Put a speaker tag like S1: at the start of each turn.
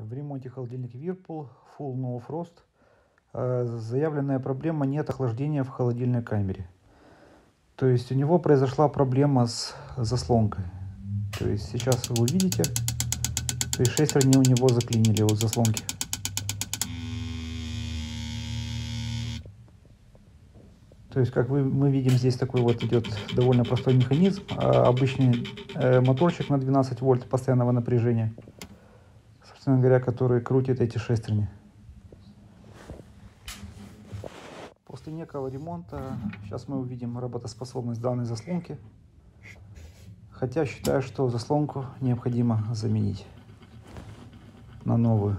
S1: В ремонте холодильник Whirlpool Full No Frost. Э, заявленная проблема нет охлаждения в холодильной камере. То есть у него произошла проблема с заслонкой. То есть сейчас вы видите, то есть шестерни у него заклинили вот заслонки. То есть, как вы, мы видим, здесь такой вот идет довольно простой механизм. А, обычный э, моторчик на 12 вольт постоянного напряжения. Собственно говоря, который крутит эти шестерни. После некого ремонта сейчас мы увидим работоспособность данной заслонки. Хотя считаю, что заслонку необходимо заменить на новую.